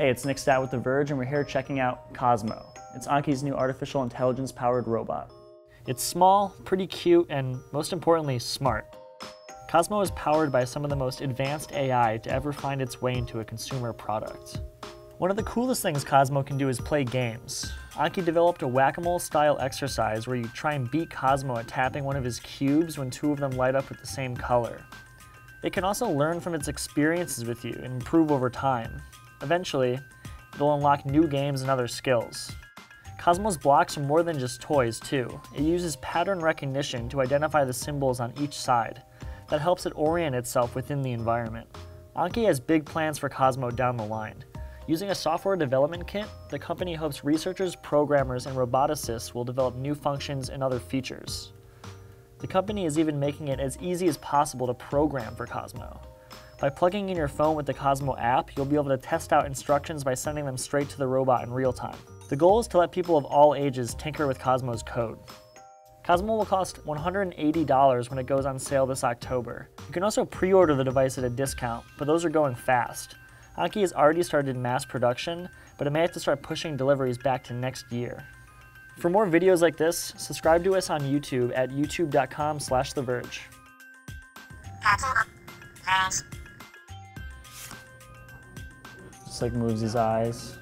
Hey, it's Nick Statt with The Verge, and we're here checking out Cozmo. It's Anki's new artificial intelligence powered robot. It's small, pretty cute, and most importantly, smart. Cozmo is powered by some of the most advanced AI to ever find its way into a consumer product. One of the coolest things Cozmo can do is play games. Anki developed a whack-a-mole style exercise where you try and beat Cozmo at tapping one of his cubes when two of them light up with the same color. It can also learn from its experiences with you and improve over time. Eventually, it'll unlock new games and other skills. Cozmo's blocks are more than just toys, too. It uses pattern recognition to identify the symbols on each side. That helps it orient itself within the environment. Anki has big plans for Cozmo down the line. Using a software development kit, the company hopes researchers, programmers, and roboticists will develop new functions and other features. The company is even making it as easy as possible to program for Cozmo. By plugging in your phone with the Cozmo app, you'll be able to test out instructions by sending them straight to the robot in real time. The goal is to let people of all ages tinker with Cozmo's code. Cozmo will cost $180 when it goes on sale this October. You can also pre-order the device at a discount, but those are going fast. Anki has already started mass production, but it may have to start pushing deliveries back to next year. For more videos like this, subscribe to us on YouTube at youtube.com slash theverge. Just like moves his eyes.